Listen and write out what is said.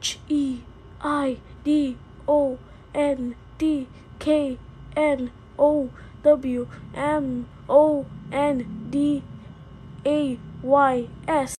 H E I D O N D K N O W M O N D A Y S.